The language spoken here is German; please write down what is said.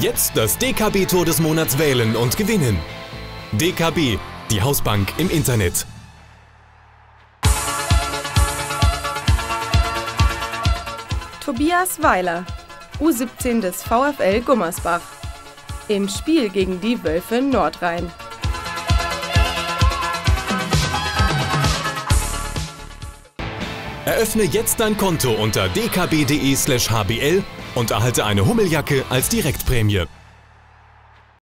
Jetzt das DKB-Tor des Monats wählen und gewinnen. DKB, die Hausbank im Internet. Tobias Weiler, U17 des VfL Gummersbach. Im Spiel gegen die Wölfe Nordrhein. Eröffne jetzt dein Konto unter dkb.de/hbl und erhalte eine Hummeljacke als Direktprämie.